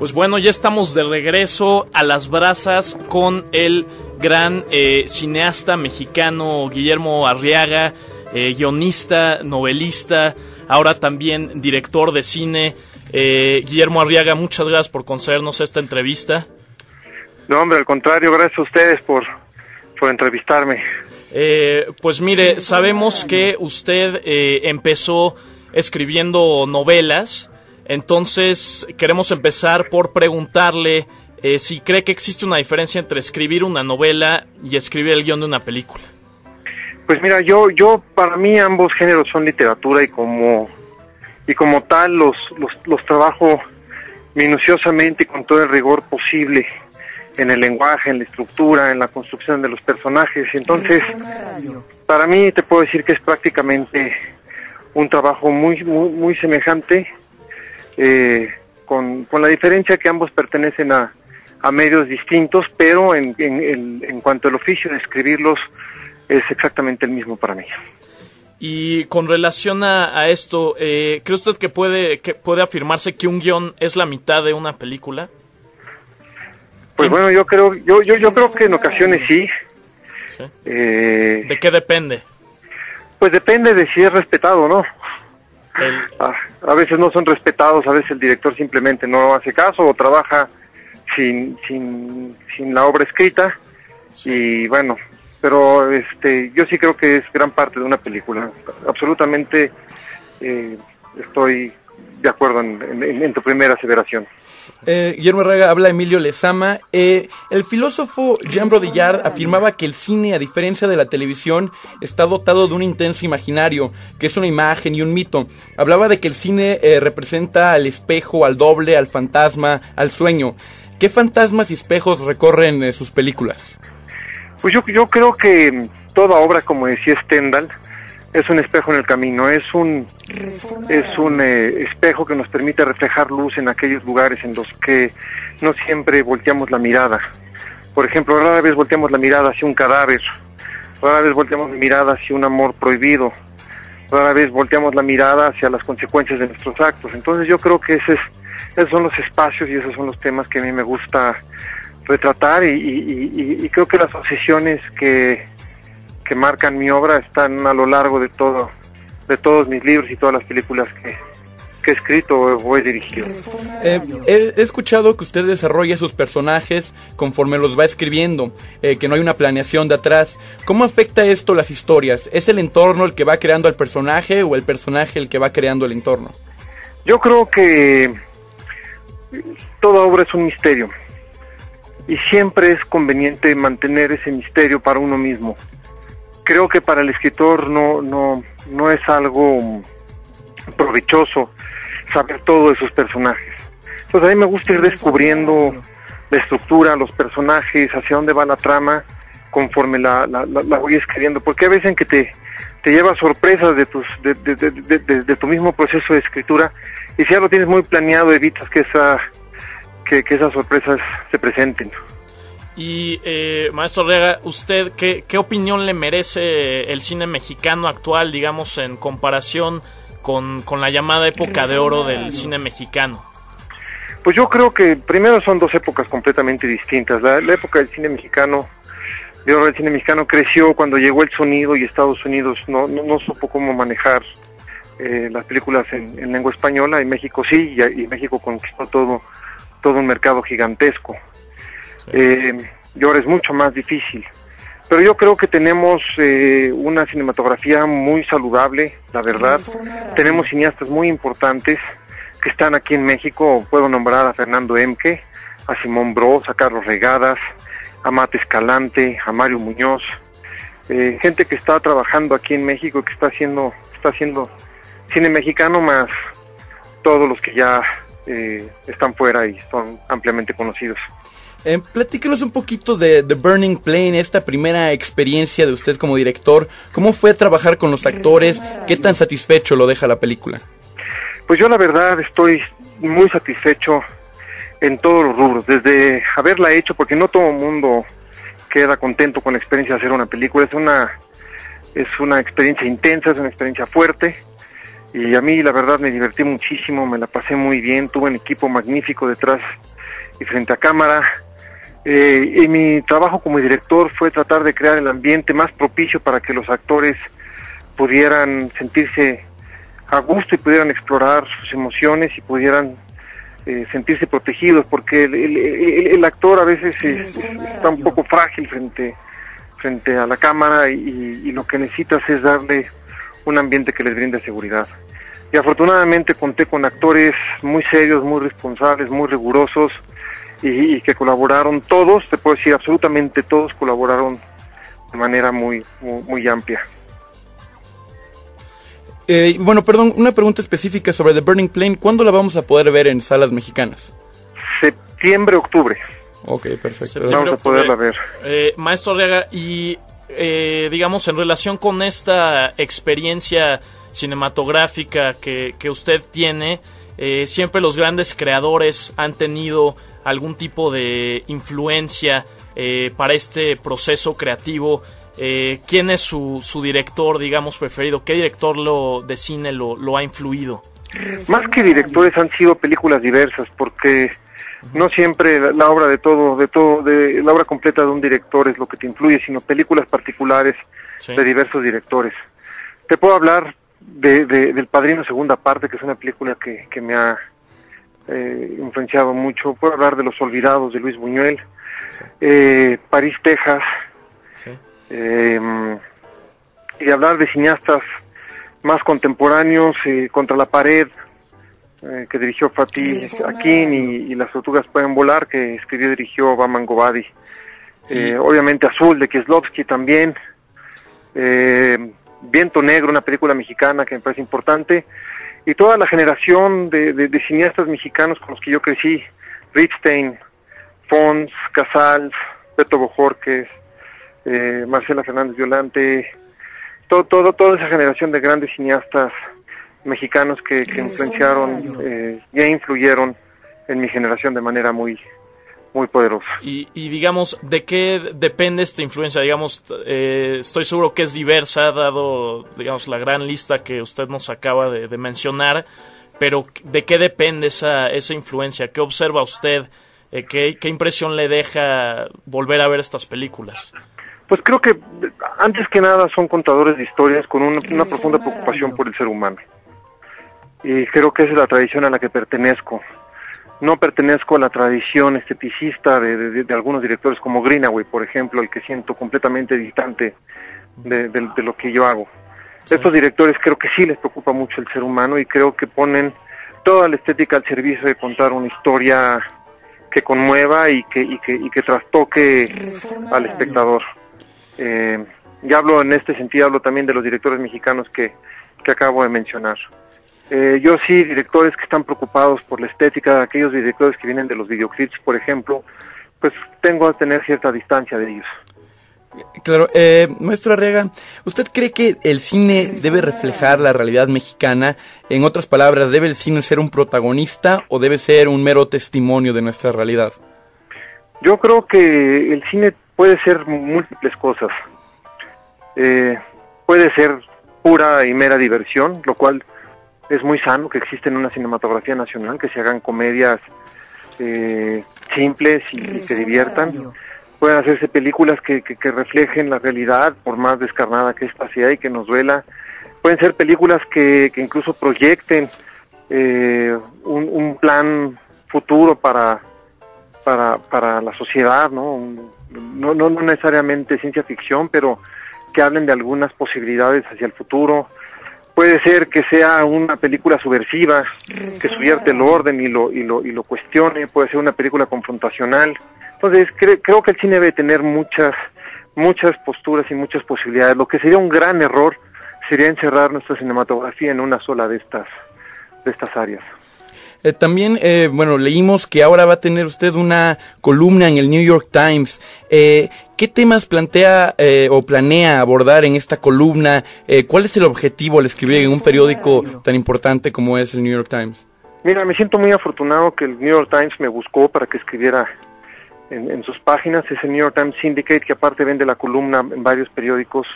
Pues bueno, ya estamos de regreso a las brasas con el gran eh, cineasta mexicano Guillermo Arriaga, eh, guionista, novelista, ahora también director de cine. Eh, Guillermo Arriaga, muchas gracias por concedernos esta entrevista. No, hombre, al contrario, gracias a ustedes por, por entrevistarme. pues mire, sabemos que usted empezó escribiendo novelas entonces, queremos empezar por preguntarle eh, si cree que existe una diferencia entre escribir una novela y escribir el guion de una película. Pues mira, yo, yo, para mí ambos géneros son literatura y como, y como tal los, los, los trabajo minuciosamente y con todo el rigor posible en el lenguaje, en la estructura, en la construcción de los personajes. Entonces, para mí te puedo decir que es prácticamente un trabajo muy, muy, muy semejante eh, con, con, la diferencia que ambos pertenecen a, a medios distintos, pero en, en, en, cuanto al oficio de escribirlos es exactamente el mismo para mí. Y con relación a, esto, eh, ¿cree usted que puede, que puede afirmarse que un guion es la mitad de una película? Pues bueno, yo creo, yo, yo, yo creo que en ocasiones sí. Eh, ¿De qué depende? Pues depende de si es respetado o no. Ah, a veces no son respetados, a veces el director simplemente no hace caso o trabaja sin, sin, sin la obra escrita y bueno, pero este yo sí creo que es gran parte de una película. Absolutamente eh, estoy de acuerdo en tu primera aseveración. Eh, Guillermo habla Emilio Lezama. Eh, el filósofo Jean Brodillard afirmaba que el cine, a diferencia de la televisión, está dotado de un intenso imaginario, que es una imagen y un mito. Hablaba de que el cine eh, representa al espejo, al doble, al fantasma, al sueño. ¿Qué fantasmas y espejos recorren sus películas? Pues yo, yo creo que toda obra, como decía Stendhal, es un espejo en el camino, es un, es un eh, espejo que nos permite reflejar luz en aquellos lugares en los que no siempre volteamos la mirada. Por ejemplo, rara vez volteamos la mirada hacia un cadáver, rara vez volteamos la mirada hacia un amor prohibido, rara vez volteamos la mirada hacia las consecuencias de nuestros actos. Entonces yo creo que ese es, esos son los espacios y esos son los temas que a mí me gusta retratar y creo que las obsesiones que que marcan mi obra están a lo largo de todo, de todos mis libros y todas las películas que, he escrito o he dirigido. Eh, he, escuchado que usted desarrolla sus personajes conforme los va escribiendo, eh, que no hay una planeación de atrás. ¿Cómo afecta esto las historias? ¿Es el entorno el que va creando al personaje o el personaje el que va creando el entorno? Yo creo que toda obra es un misterio y siempre es conveniente mantener ese misterio para uno mismo creo que para el escritor no, no, no es algo provechoso saber todo de sus personajes. Entonces a mí me gusta ir descubriendo la estructura, los personajes, hacia dónde va la trama, conforme la, la, la, voy escribiendo, porque a veces en que te, te lleva sorpresas de, tus, de, de, de, de, tu mismo proceso de escritura, y si ya lo tienes muy planeado, evitas que, esa, que, que esas sorpresas se presenten. Y, eh, maestro Rega, ¿usted qué, qué opinión le merece el cine mexicano actual, digamos, en comparación con, con la llamada época de oro del cine mexicano? Pues yo creo que primero son dos épocas completamente distintas. La, época del cine mexicano, de oro del cine mexicano creció cuando llegó el sonido y Estados Unidos no, no, supo cómo manejar eh, las películas en, lengua española y México sí, y, y México conquistó todo, todo un mercado gigantesco eh, y ahora es mucho más difícil. Pero yo creo que tenemos eh, una cinematografía muy saludable, la verdad. Tenemos cineastas muy importantes que están aquí en México. Puedo nombrar a Fernando Emke, a Simón Bros, a Carlos Regadas, a Mate Escalante, a Mario Muñoz. Eh, gente que está trabajando aquí en México, que está haciendo, está haciendo cine mexicano más todos los que ya eh, están fuera y son ampliamente conocidos. Eh, platíquenos un poquito de The Burning Plane, esta primera experiencia de usted como director. ¿Cómo fue trabajar con los actores? ¿Qué tan satisfecho lo deja la película? Pues yo la verdad estoy muy satisfecho en todos los rubros, desde haberla hecho, porque no todo el mundo queda contento con la experiencia de hacer una película. Es una, es una experiencia intensa, es una experiencia fuerte. Y a mí la verdad me divertí muchísimo, me la pasé muy bien, tuve un equipo magnífico detrás y frente a cámara. Eh, y mi trabajo como director fue tratar de crear el ambiente más propicio para que los actores pudieran sentirse a gusto y pudieran explorar sus emociones y pudieran eh, sentirse protegidos, porque el, actor a veces está un poco frágil frente, frente a la cámara y, lo que necesitas es darle un ambiente que les brinde seguridad. Y afortunadamente conté con actores muy serios, muy responsables, muy rigurosos y, que colaboraron todos, te puedo decir absolutamente todos colaboraron de manera muy, muy amplia. Eh, bueno, perdón, una pregunta específica sobre The Burning Plane. ¿Cuándo la vamos a poder ver en salas mexicanas? Septiembre, octubre. Ok, perfecto. vamos a poderla ver. Eh, Maestro Arriaga, y eh, digamos, en relación con esta experiencia cinematográfica que, que usted tiene, eh, siempre los grandes creadores han tenido algún tipo de influencia para este proceso creativo. Eh, ¿Quién es su, su, director, digamos, preferido? ¿Qué director lo, de cine lo, lo, ha influido? Más que directores han sido películas diversas, porque no siempre la, obra de todo, de todo, de la obra completa de un director es lo que te influye, sino películas particulares de diversos directores. Te puedo hablar de, del Padrino Segunda Parte, que es una película que, que me ha eh, influenciado mucho. Puedo hablar de Los Olvidados de Luis Buñuel, eh, París, Texas, eh, y hablar de cineastas más contemporáneos, eh, Contra la pared, eh, que dirigió Fatih Akin y, Las tortugas pueden volar, que escribió y dirigió Baman Gobadi. Eh, obviamente Azul de Kieslowski también. Viento Negro, una película mexicana que me parece importante. Y toda la generación de, de, cineastas mexicanos con los que yo crecí, Ripstein, Fons, Casals, Beto Bojorques, eh, Marcela Fernández Violante, todo, todo, toda esa generación de grandes cineastas mexicanos que, influenciaron eh, y influyeron en mi generación de manera muy muy poderosa. Y, digamos, ¿de qué depende esta influencia? Digamos, eh, estoy seguro que es diversa, dado, digamos, la gran lista que usted nos acaba de, mencionar, pero ¿de qué depende esa, esa influencia? ¿Qué observa usted? ¿qué, ¿Qué impresión le deja volver a ver estas películas? Pues creo que antes que nada son contadores de historias con una, profunda preocupación por el ser humano. Y creo que esa es la tradición a la que pertenezco. No pertenezco a la tradición esteticista de, algunos directores como Greenaway, por ejemplo, el que siento completamente distante de, lo que yo hago. Estos directores creo que sí les preocupa mucho el ser humano y creo que ponen toda la estética al servicio de contar una historia que conmueva y que, y que, y que trastoque al espectador. Eh, ya hablo en este sentido, hablo también de los directores mexicanos que, que acabo de mencionar. Eh, yo sí, directores que están preocupados por la estética, aquellos directores que vienen de los videoclips, por ejemplo, pues tengo a tener cierta distancia de ellos. Claro, eh, maestro Arrega, ¿usted cree que el cine debe reflejar la realidad mexicana? En otras palabras, ¿debe el cine ser un protagonista o debe ser un mero testimonio de nuestra realidad? Yo creo que el cine puede ser múltiples cosas. Eh, puede ser pura y mera diversión, lo cual es muy sano que existe en una cinematografía nacional, que se hagan comedias eh, simples y, que diviertan. Pueden hacerse películas que, que, reflejen la realidad, por más descarnada que ésta sea y que nos duela. Pueden ser películas que, que incluso proyecten eh, un, un, plan futuro para, para, para la sociedad, ¿no? no, no, necesariamente ciencia ficción, pero que hablen de algunas posibilidades hacia el futuro. Puede ser que sea una película subversiva, que subierte el orden y lo, y lo, y lo cuestione, puede ser una película confrontacional. Entonces, creo que el cine debe tener muchas, muchas posturas y muchas posibilidades. Lo que sería un gran error sería encerrar nuestra cinematografía en una sola de estas, de estas áreas. Eh, también, eh, bueno, leímos que ahora va a tener usted una columna en el New York Times. Eh, ¿Qué temas plantea o planea abordar en esta columna? ¿Cuál es el objetivo al escribir en un periódico tan importante como es el New York Times? Mira, me siento muy afortunado que el New York Times me buscó para que escribiera en, sus páginas. Es el New York Times Syndicate, que aparte vende la columna en varios periódicos